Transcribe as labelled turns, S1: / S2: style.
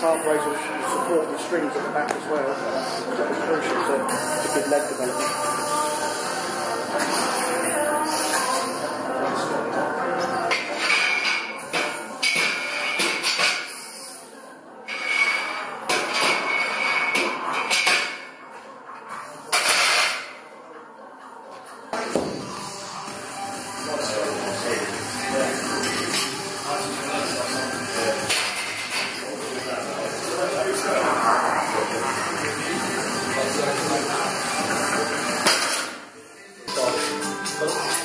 S1: pathways of support and strings at the back as well. That was crucial to, to good leg development. What?